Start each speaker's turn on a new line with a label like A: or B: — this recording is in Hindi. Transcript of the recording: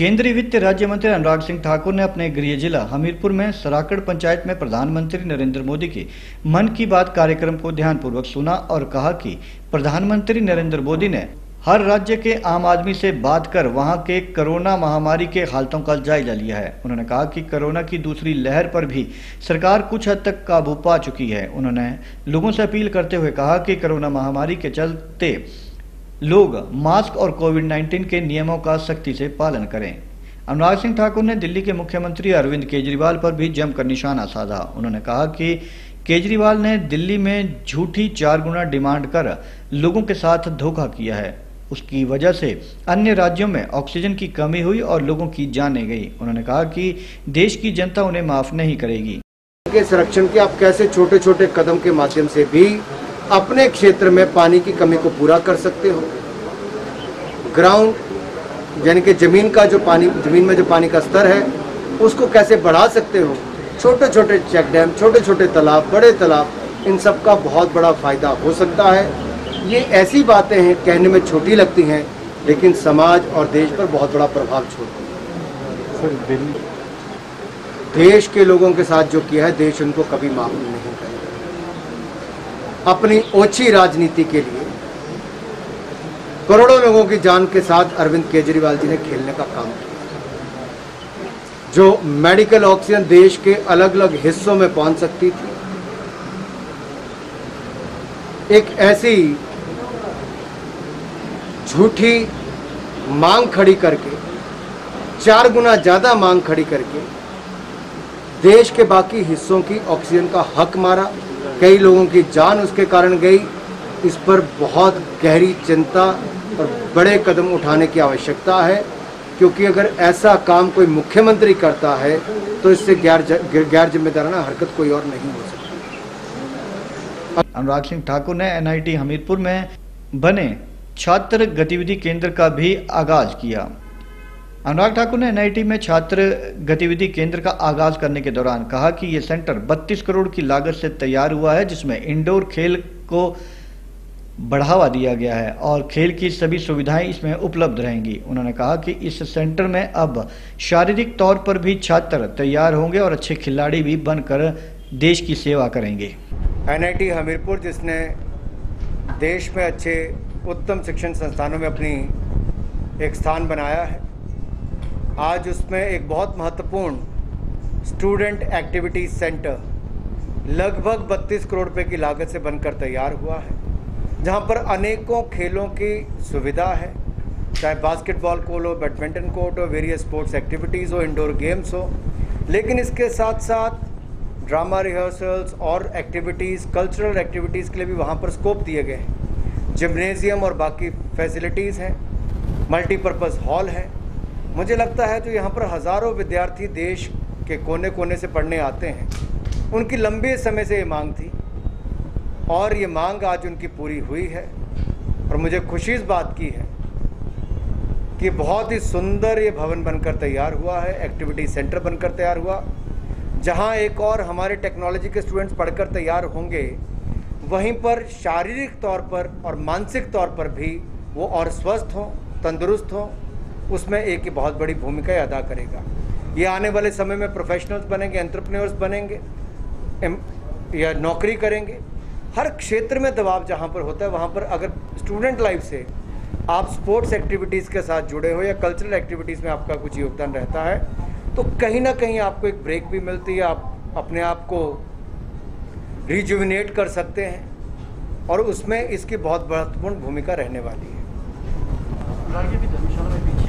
A: केंद्रीय वित्त राज्य मंत्री अनुराग सिंह ठाकुर ने अपने गृह जिला हमीरपुर में सराकड़ पंचायत में प्रधानमंत्री नरेंद्र मोदी के मन की बात कार्यक्रम को ध्यानपूर्वक सुना और कहा कि प्रधानमंत्री नरेंद्र मोदी ने हर राज्य के आम आदमी से बात कर वहां के कोरोना महामारी के हालतों का जायजा लिया है उन्होंने कहा कि कोरोना की दूसरी लहर पर भी सरकार कुछ हद तक काबू पा चुकी है उन्होंने लोगों से अपील करते हुए कहा कि कोरोना महामारी के चलते लोग मास्क और कोविड 19 के नियमों का सख्ती से पालन करें अनुराग सिंह ठाकुर ने दिल्ली के मुख्यमंत्री अरविंद केजरीवाल पर भी जमकर निशाना साधा उन्होंने कहा कि केजरीवाल ने दिल्ली में झूठी चार गुना डिमांड कर लोगों के साथ धोखा किया है उसकी वजह से अन्य राज्यों में ऑक्सीजन की कमी हुई और लोगों की जाने गई उन्होंने कहा कि देश की जनता उन्हें माफ नहीं करेगी
B: संरक्षण के आप कैसे छोटे छोटे कदम के माध्यम से भी अपने क्षेत्र में पानी की कमी को पूरा कर सकते हो ग्राउंड यानी कि ज़मीन का जो पानी ज़मीन में जो पानी का स्तर है उसको कैसे बढ़ा सकते हो छोटे छोटे चेक डैम छोटे छोटे तालाब बड़े तालाब इन सब का बहुत बड़ा फ़ायदा हो सकता है ये ऐसी बातें हैं कहने में छोटी लगती हैं लेकिन समाज और देश पर बहुत बड़ा प्रभाव छोड़ती है देश के लोगों के साथ जो किया है देश उनको कभी माफ नहीं करेगा अपनी ओछी राजनीति के लिए करोड़ों लोगों की जान के साथ अरविंद केजरीवाल जी ने खेलने का काम किया जो मेडिकल ऑक्सीजन देश के अलग अलग हिस्सों में पहुंच सकती थी एक ऐसी झूठी मांग खड़ी करके चार गुना ज़्यादा मांग खड़ी करके देश के बाकी हिस्सों की ऑक्सीजन का हक मारा कई लोगों की जान उसके कारण गई इस पर बहुत गहरी चिंता और बड़े कदम उठाने की आवश्यकता है क्योंकि अगर ऐसा काम कोई मुख्यमंत्री करता है तो इससे गैर गैर जिम्मेदाराना हरकत कोई और नहीं हो सकती
A: अनुराग सिंह ठाकुर ने एनआईटी हमीरपुर में बने छात्र गतिविधि केंद्र का भी आगाज किया अनुराग ठाकुर ने एनआईटी में छात्र गतिविधि केंद्र का आगाज करने के दौरान कहा कि ये सेंटर 32 करोड़ की लागत से तैयार हुआ है जिसमें इंडोर खेल को बढ़ावा दिया गया है और खेल की सभी सुविधाएं इसमें उपलब्ध रहेंगी उन्होंने कहा कि इस सेंटर में अब शारीरिक तौर पर भी छात्र तैयार होंगे और अच्छे खिलाड़ी भी बनकर देश की सेवा करेंगे
B: एन हमीरपुर जिसने देश में अच्छे उत्तम शिक्षण संस्थानों में अपनी एक स्थान बनाया है आज उसमें एक बहुत महत्वपूर्ण स्टूडेंट एक्टिविटी सेंटर लगभग 32 करोड़ रुपए की लागत से बनकर तैयार हुआ है जहां पर अनेकों खेलों की सुविधा है चाहे बास्केटबॉल कोर्ट हो बैडमिंटन कोर्ट हो वेरियस स्पोर्ट्स एक्टिविटीज़ हो इंडोर गेम्स हो लेकिन इसके साथ साथ ड्रामा रिहर्सल्स और एक्टिविटीज़ कल्चरल एक्टिविटीज़ के लिए भी वहाँ पर स्कोप दिए गए हैं जिमनेजियम और बाकी फैसिलिटीज़ हैं मल्टीपर्पज़ हॉल है मुझे लगता है जो यहाँ पर हज़ारों विद्यार्थी देश के कोने कोने से पढ़ने आते हैं उनकी लंबे समय से ये मांग थी और ये मांग आज उनकी पूरी हुई है और मुझे खुशी इस बात की है कि बहुत ही सुंदर ये भवन बनकर तैयार हुआ है एक्टिविटी सेंटर बनकर तैयार हुआ जहाँ एक और हमारे टेक्नोलॉजी के स्टूडेंट्स पढ़कर तैयार होंगे वहीं पर शारीरिक तौर पर और मानसिक तौर पर भी वो और स्वस्थ हों तंदुरुस्त हों उसमें एक ही बहुत बड़ी भूमिका अदा करेगा ये आने वाले समय में प्रोफेशनल्स बनेंगे एंट्रप्रेन्योर्स बनेंगे या नौकरी करेंगे हर क्षेत्र में दबाव जहाँ पर होता है वहाँ पर अगर स्टूडेंट लाइफ से आप स्पोर्ट्स एक्टिविटीज़ के साथ जुड़े हो या कल्चरल एक्टिविटीज़ में आपका कुछ योगदान रहता है तो कहीं ना कहीं आपको एक ब्रेक भी मिलती है आप अपने आप को रिजुविनेट कर सकते हैं और उसमें इसकी बहुत महत्वपूर्ण भूमिका रहने वाली है